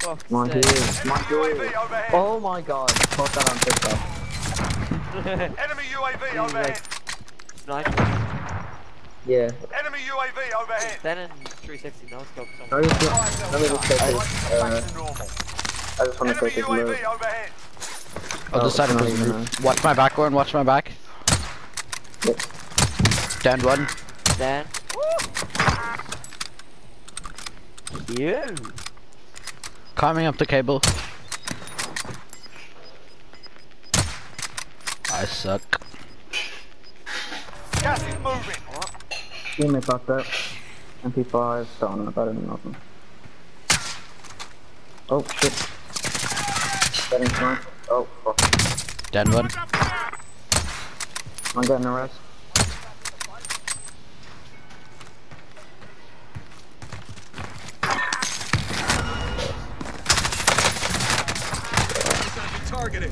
Fuck's My my. Oh my god, post that on TikTok. Enemy UAV overhead. Nice. Yeah. Enemy UAV overhead. Then in 360 no scope. I somewhere. just, let me take. I just want to. I'll Oh, just side. Watch my back, Warren, watch my back. Yep. One. Then. You. Climbing up the cable. I suck. Gas is moving. Teammate back there. MP5, don't know about it, nothing. Oh shit. Getting sniped. Oh fuck. Downed one. I'm getting arrested. Targeted.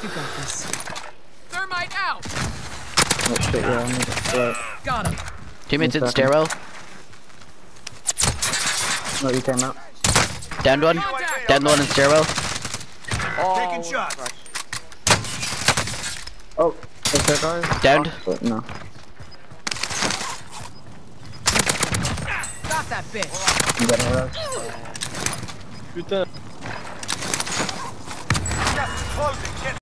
You got this. Thermite out! Oh shit, yeah, I need to right. Got him. Teammates in One second. stairwell. No, you came out. Downed one. UAV Downed one in stairwell. Oh, Taking shots. Oh, is there guys? Downed. Oh, no. Got that bitch. I'm getting arrested. Gas is closing. Get